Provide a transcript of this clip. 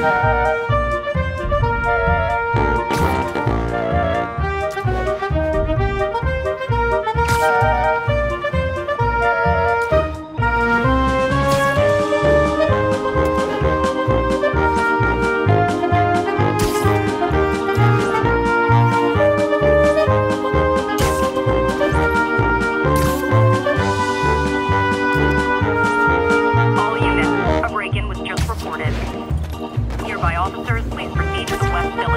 Thank. Nearby officers. Please proceed to the west building.